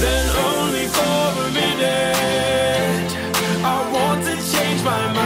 then only for a minute. I want to change my mind,